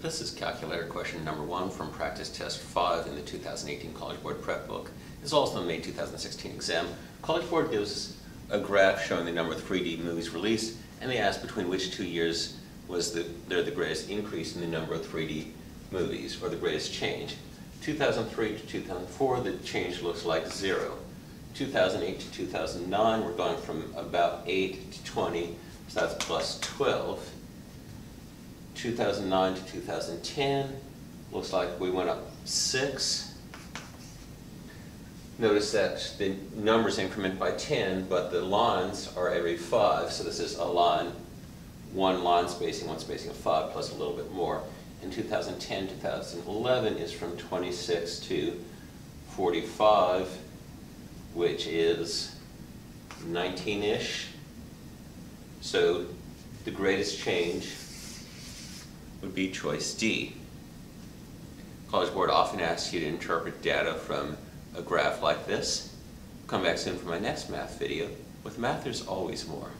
This is calculator question number one from practice test five in the 2018 College Board prep book. It's also the May 2016 exam. College Board gives a graph showing the number of 3D movies released, and they ask between which two years was the, there the greatest increase in the number of 3D movies, or the greatest change. 2003 to 2004, the change looks like zero. 2008 to 2009, we're going from about 8 to 20, so that's plus 12. 2009 to 2010, looks like we went up six. Notice that the numbers increment by 10, but the lines are every five, so this is a line, one line spacing, one spacing of five, plus a little bit more. In 2010, 2011 is from 26 to 45, which is 19-ish. So the greatest change be choice D. College Board often asks you to interpret data from a graph like this. Come back soon for my next math video. With math, there's always more.